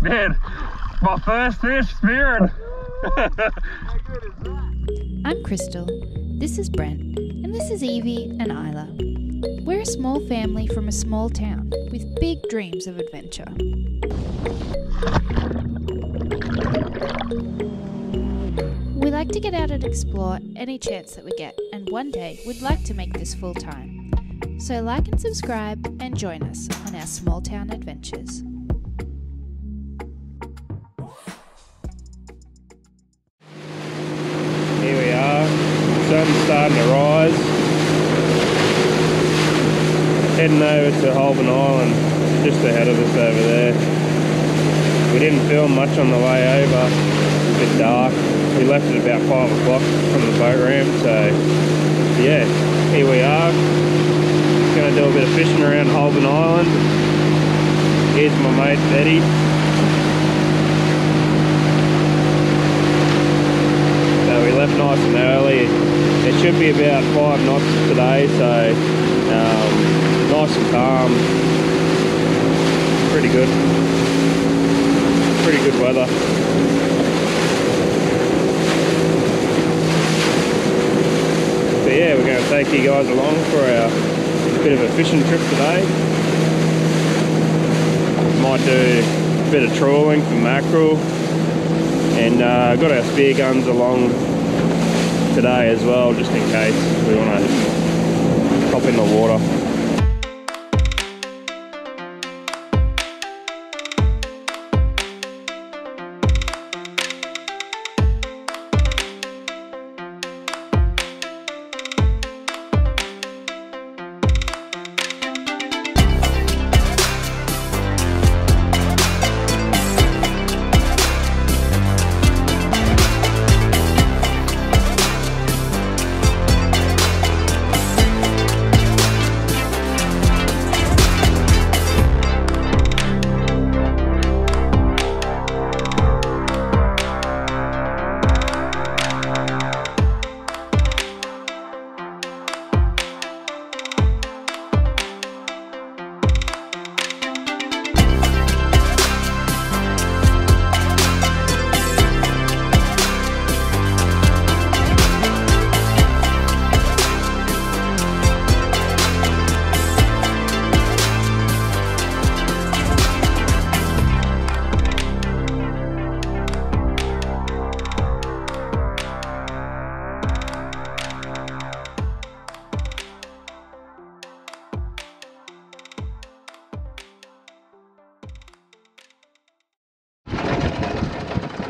Man, my first fish, spearing. I'm Crystal. This is Brent. And this is Evie and Isla. We're a small family from a small town with big dreams of adventure. We like to get out and explore any chance that we get, and one day we'd like to make this full time. So, like and subscribe and join us on our small town adventures. Starting to rise. Heading over to Holbourne Island, just ahead of us over there. We didn't film much on the way over. It's a bit dark. We left at about five o'clock from the boat ramp, so yeah, here we are. Gonna do a bit of fishing around Holbourne Island. Here's my mate Eddie. So we left nice and early. It be about five knots today, so um, nice and calm. Pretty good. Pretty good weather. So yeah, we're going to take you guys along for our bit of a fishing trip today. Might do a bit of trawling for mackerel and uh, got our spear guns along today as well just in case we want to pop in the water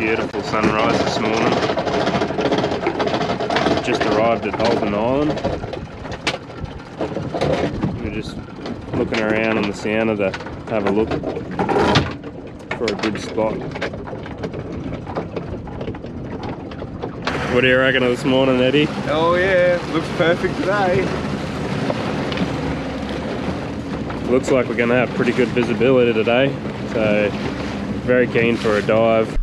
Beautiful sunrise this morning. Just arrived at Holden Island. We're just looking around on the Sienna to have a look for a good spot. What do you reckon of this morning, Eddie? Oh yeah, looks perfect today. Looks like we're going to have pretty good visibility today, so very keen for a dive.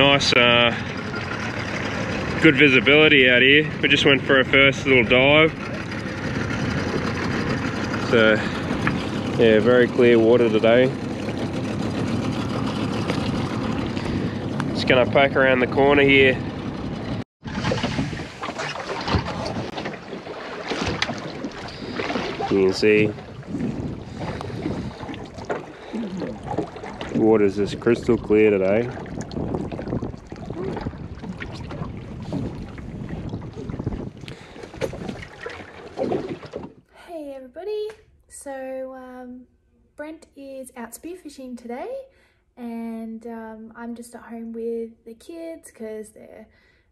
nice uh, good visibility out here. We just went for our first little dive. So yeah very clear water today. Just gonna pack around the corner here. You can see water's just crystal clear today. Hey everybody! So um, Brent is out spearfishing today, and um, I'm just at home with the kids because their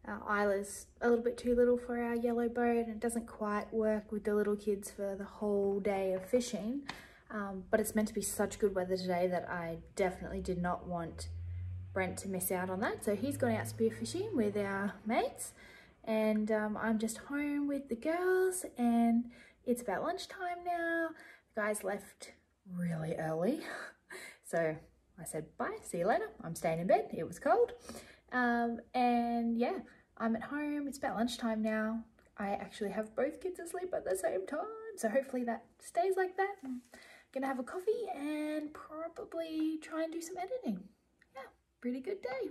uh, Isla's a little bit too little for our yellow boat, and it doesn't quite work with the little kids for the whole day of fishing. Um, but it's meant to be such good weather today that I definitely did not want Brent to miss out on that. So he's gone out spearfishing with our mates and um, I'm just home with the girls and it's about lunchtime now. The guys left really early. So I said, bye, see you later. I'm staying in bed. It was cold. Um, and yeah, I'm at home. It's about lunchtime now. I actually have both kids asleep at the same time. So hopefully that stays like that. I'm gonna have a coffee and probably try and do some editing. Yeah, pretty good day.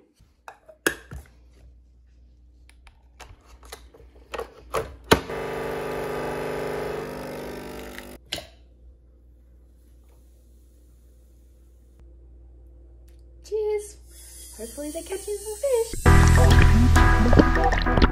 Cheers. Hopefully they're catching some fish. Eddie.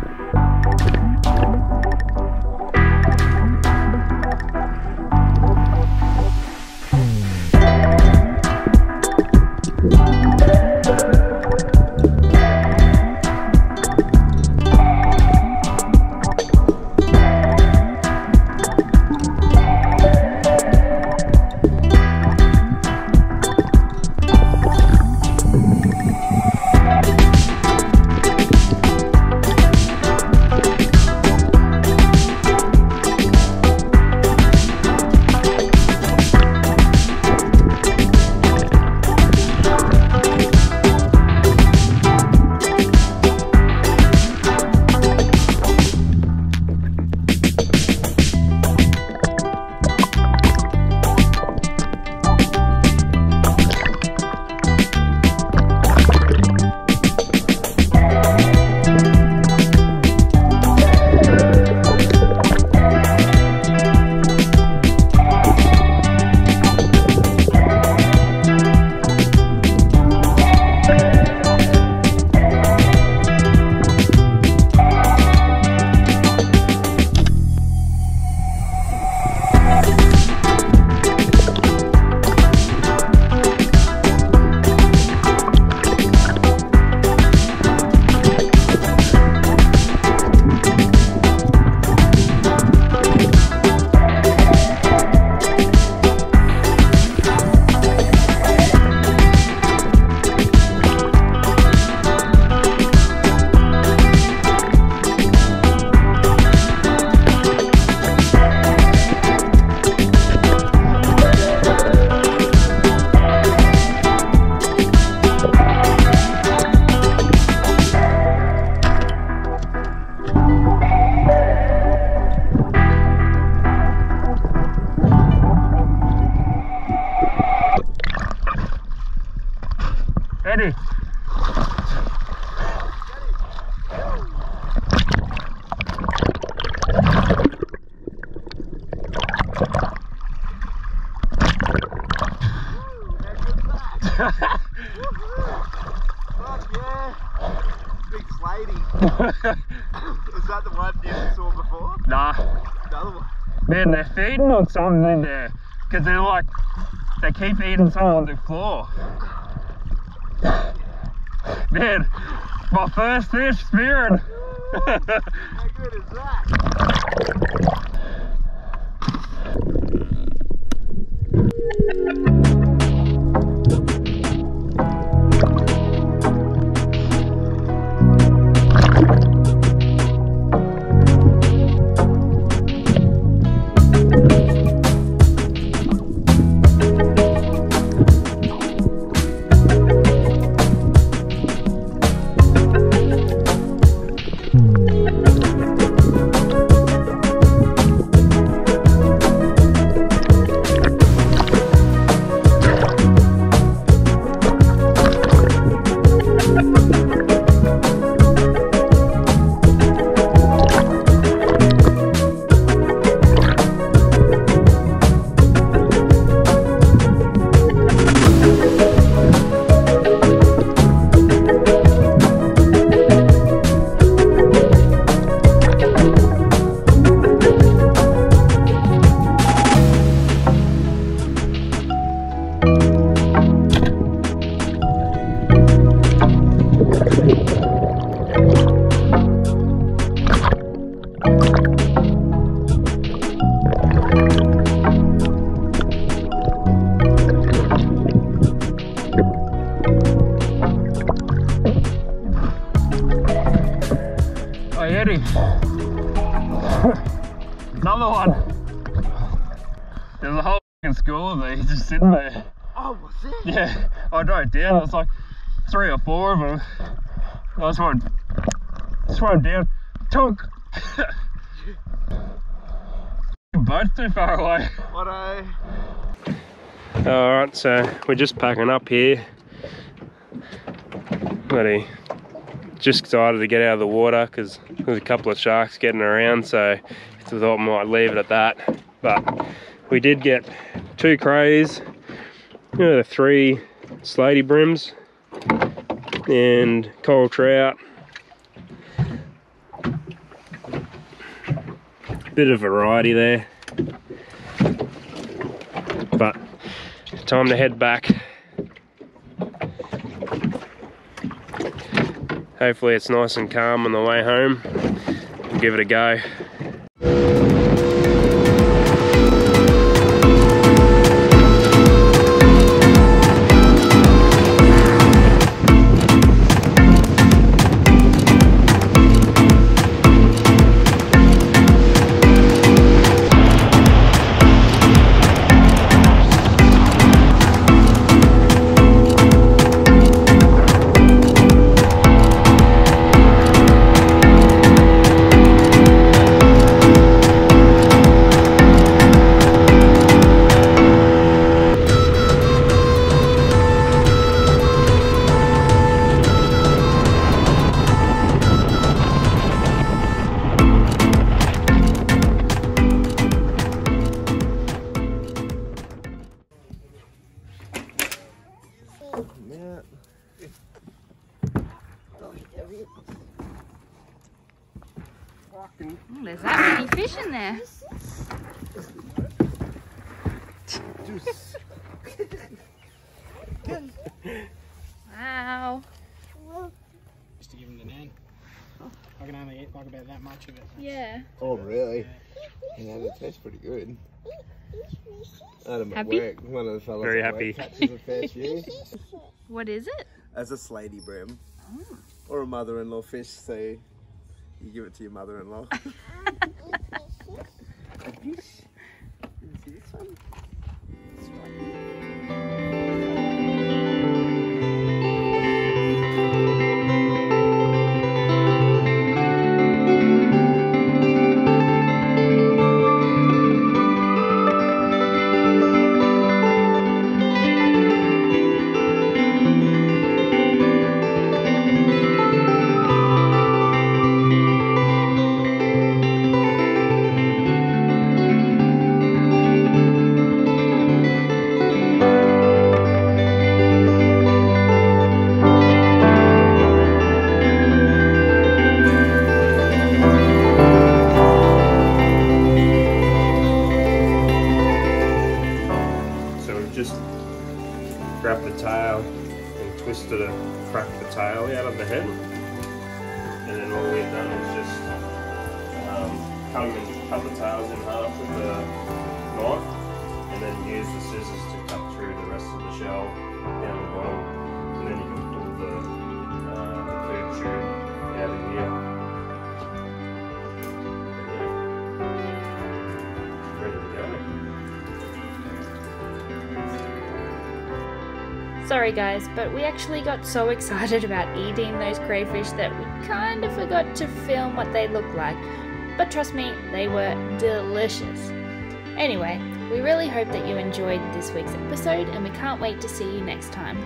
Fuck yeah. Big slatey. Is that the one you saw before? Nah, The other one. man, they're feeding on something in there. Because they're like, they keep eating something on the floor. Man, my first fish spearing. How good is that? Oh, was it? Yeah, I drove down. It was like three or four of them. I just went, swam down, tunk. Boat's too far away. What a. Alright, so we're just packing up here. Bloody just excited to get out of the water because there's a couple of sharks getting around, so we thought we might leave it at that. But we did get two crays, you know, the three slaty breams, and coral trout. Bit of variety there. But time to head back. Hopefully it's nice and calm on the way home. We'll give it a go. Wow. Just to give him the nan. I can only eat like about that much of it. Yeah. Oh, really? Yeah, that tastes pretty good. Adam at Happy? work, one of the fellas Very happy. catches a fair few What is it? as a slaty bream or a mother-in-law fish. So you give it to your mother-in-law. Sorry guys, but we actually got so excited about eating those crayfish that we kind of forgot to film what they looked like. But trust me, they were delicious. Anyway, we really hope that you enjoyed this week's episode and we can't wait to see you next time.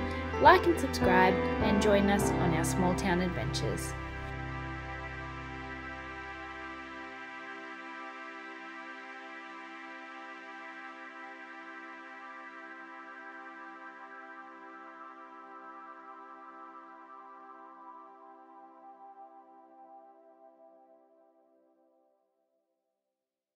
Like and subscribe and join us on our small town adventures.